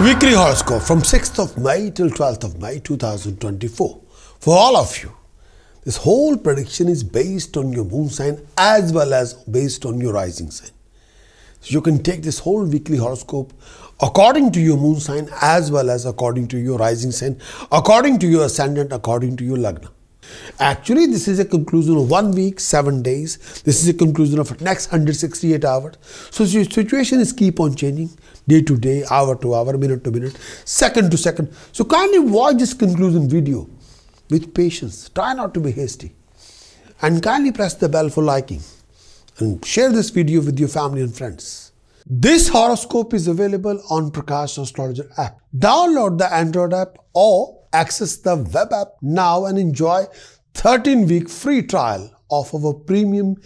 Weekly horoscope from 6th of May till 12th of May 2024. For all of you, this whole prediction is based on your moon sign as well as based on your rising sign. So you can take this whole weekly horoscope according to your moon sign as well as according to your rising sign, according to your ascendant, according to your lagna. Actually, this is a conclusion of one week, seven days. This is a conclusion of next 168 hours. So situation is keep on changing day to day, hour to hour, minute to minute, second to second. So kindly watch this conclusion video with patience. Try not to be hasty. And kindly press the bell for liking. And share this video with your family and friends. This horoscope is available on Prakash Astrologer app. Download the Android app or access the web app now and enjoy 13 week free trial of our premium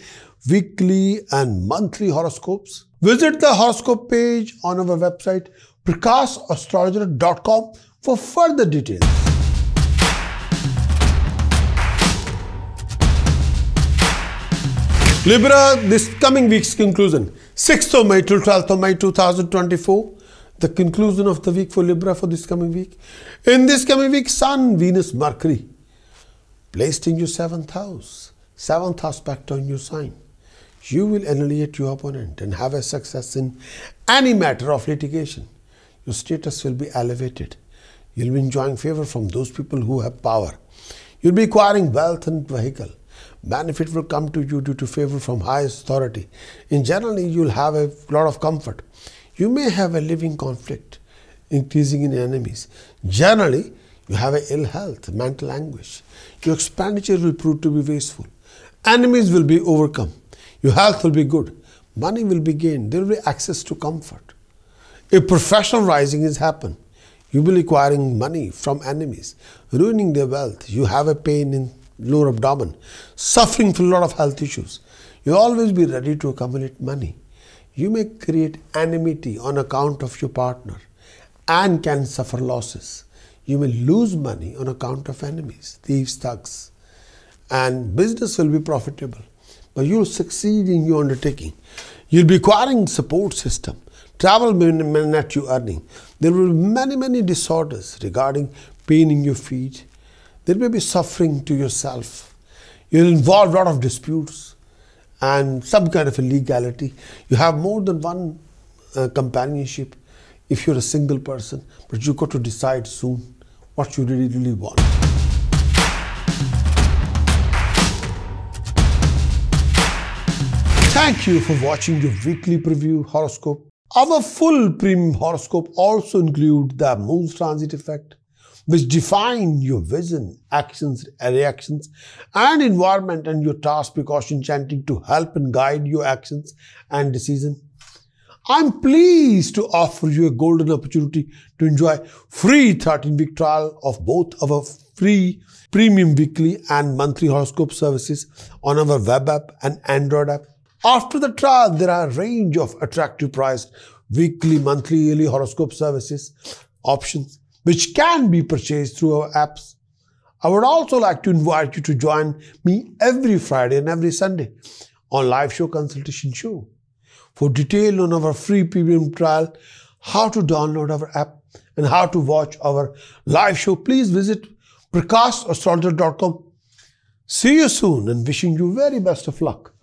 weekly and monthly horoscopes. Visit the horoscope page on our website prakashastrologer.com for further details. Libra, this coming week's conclusion, 6th of May till 12th of May 2024 the conclusion of the week for Libra for this coming week. In this coming week, Sun, Venus, Mercury placed in your seventh house, seventh aspect on your sign. You will annihilate your opponent and have a success in any matter of litigation. Your status will be elevated. You'll be enjoying favor from those people who have power. You'll be acquiring wealth and vehicle. Benefit will come to you due to favor from highest authority. In general, you'll have a lot of comfort. You may have a living conflict, increasing in enemies. Generally, you have a ill health, mental anguish. Your expenditure will prove to be wasteful. Enemies will be overcome. Your health will be good. Money will be gained. There will be access to comfort. A professional rising is happen. You will be acquiring money from enemies, ruining their wealth. You have a pain in lower abdomen, suffering from a lot of health issues. You always be ready to accumulate money. You may create enmity on account of your partner and can suffer losses. You may lose money on account of enemies, thieves, thugs. And business will be profitable, but you'll succeed in your undertaking. You'll be acquiring support system. Travel may net you earning. There will be many, many disorders regarding pain in your feet. There may be suffering to yourself. You'll involve a lot of disputes and some kind of illegality. You have more than one uh, companionship if you're a single person, but you've got to decide soon what you really, really want. Thank you for watching your weekly preview horoscope. Our full premium horoscope also includes the moon's transit effect, which define your vision, actions, reactions, and environment and your task precaution chanting to help and guide your actions and decision. I'm pleased to offer you a golden opportunity to enjoy free 13-week trial of both our free premium weekly and monthly horoscope services on our web app and Android app. After the trial, there are a range of attractive priced weekly, monthly, yearly horoscope services options which can be purchased through our apps. I would also like to invite you to join me every Friday and every Sunday on live show consultation show. For detail on our free premium trial, how to download our app and how to watch our live show, please visit prakashastrologer.com. See you soon and wishing you very best of luck.